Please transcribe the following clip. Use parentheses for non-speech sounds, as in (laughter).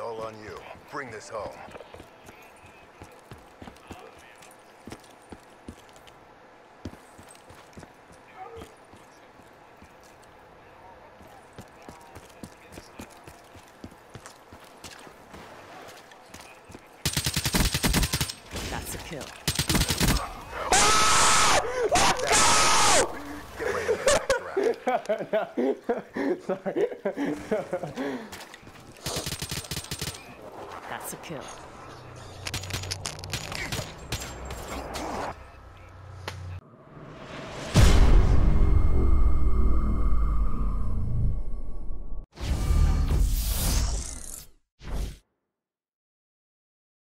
all on you. Bring this home. That's a kill. Get ready (laughs) (laughs) (laughs) for